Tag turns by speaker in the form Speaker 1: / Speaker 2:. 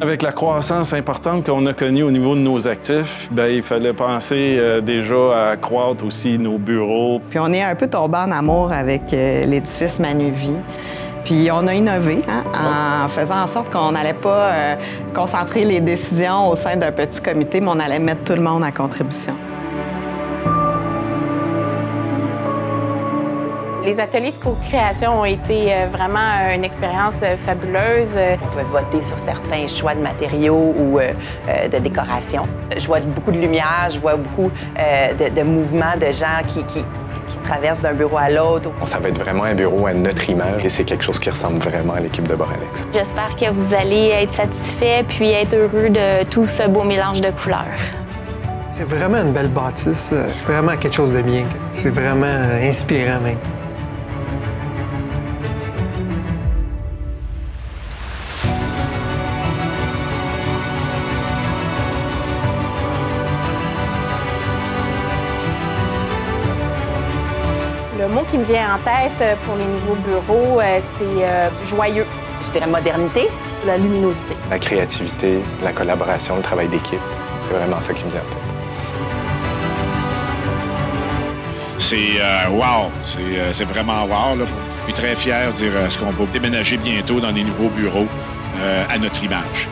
Speaker 1: Avec la croissance importante qu'on a connue au niveau de nos actifs, bien, il fallait penser euh, déjà à croître aussi nos bureaux.
Speaker 2: Puis on est un peu tombé en amour avec euh, l'édifice Manuvie. Puis on a innové hein, en faisant en sorte qu'on n'allait pas euh, concentrer les décisions au sein d'un petit comité, mais on allait mettre tout le monde à contribution.
Speaker 3: Les ateliers de co-création ont été euh, vraiment une expérience euh, fabuleuse.
Speaker 4: On pouvait voter sur certains choix de matériaux ou euh, de décoration. Je vois beaucoup de lumière, je vois beaucoup de, de mouvements de gens qui, qui, qui traversent d'un bureau à l'autre.
Speaker 5: Ça va être vraiment un bureau à notre image et c'est quelque chose qui ressemble vraiment à l'équipe de Boralex.
Speaker 6: J'espère que vous allez être satisfait puis être heureux de tout ce beau mélange de couleurs.
Speaker 7: C'est vraiment une belle bâtisse. C'est vraiment quelque chose de bien. C'est vraiment inspirant même.
Speaker 3: Le mot qui me vient en tête euh, pour les nouveaux bureaux, euh, c'est euh, joyeux.
Speaker 4: Je dirais modernité.
Speaker 3: La luminosité.
Speaker 5: La créativité, la collaboration, le travail d'équipe, c'est vraiment ça qui me vient en tête.
Speaker 8: C'est euh, wow, c'est euh, vraiment wow. Là. Je suis très fier de dire ce qu'on va déménager bientôt dans des nouveaux bureaux euh, à notre image.